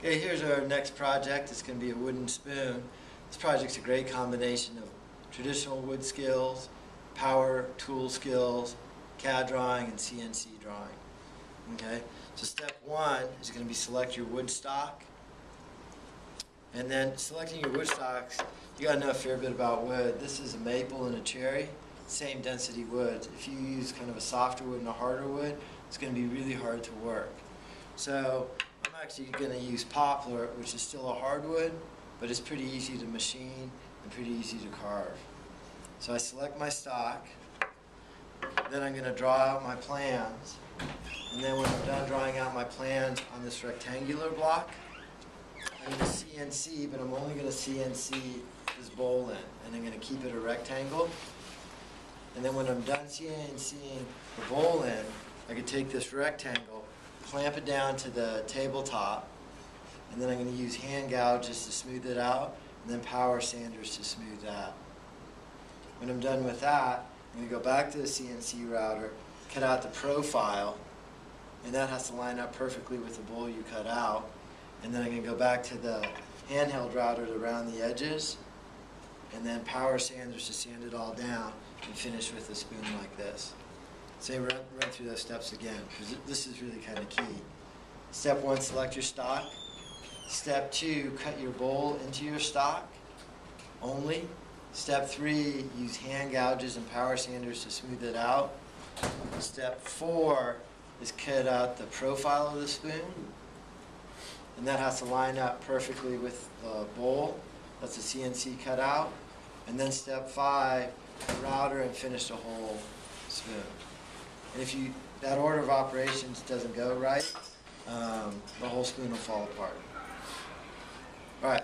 Okay, here's our next project. It's going to be a wooden spoon. This project's a great combination of traditional wood skills, power tool skills, CAD drawing, and CNC drawing. Okay, so step one is going to be select your wood stock. And then selecting your wood stocks, you got to know a fair bit about wood. This is a maple and a cherry, same density woods. If you use kind of a softer wood and a harder wood, it's going to be really hard to work. So actually going to use poplar, which is still a hardwood, but it's pretty easy to machine and pretty easy to carve. So I select my stock, then I'm going to draw out my plans, and then when I'm done drawing out my plans on this rectangular block, I'm going to CNC, but I'm only going to CNC this bowl in, and I'm going to keep it a rectangle. And then when I'm done CNCing the bowl in, I can take this rectangle, clamp it down to the tabletop, and then I'm going to use hand gouges to smooth it out, and then power sanders to smooth that. When I'm done with that, I'm going to go back to the CNC router, cut out the profile, and that has to line up perfectly with the bowl you cut out. And then I'm going to go back to the handheld router to round the edges, and then power sanders to sand it all down, and finish with a spoon like this. Say run, run through those steps again, because this is really kind of key. Step one, select your stock. Step two, cut your bowl into your stock only. Step three, use hand gouges and power sanders to smooth it out. Step four is cut out the profile of the spoon. And that has to line up perfectly with the bowl. That's a CNC cutout. And then step five, router and finish the whole spoon. If you that order of operations doesn't go right, um, the whole spoon will fall apart. All right.